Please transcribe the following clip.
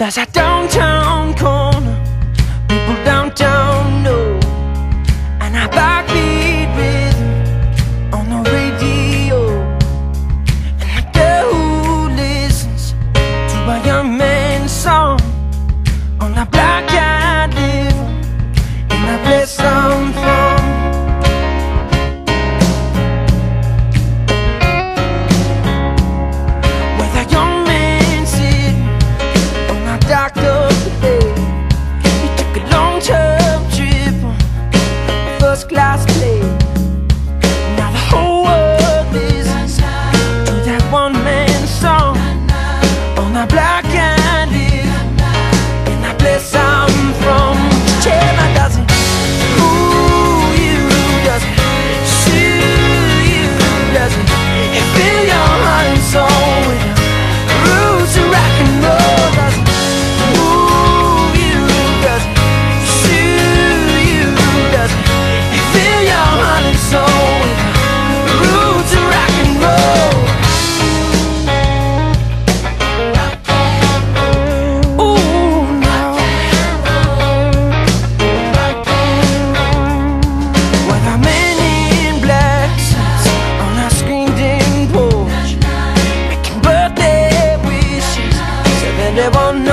There's a downtown corner, screened-in porch,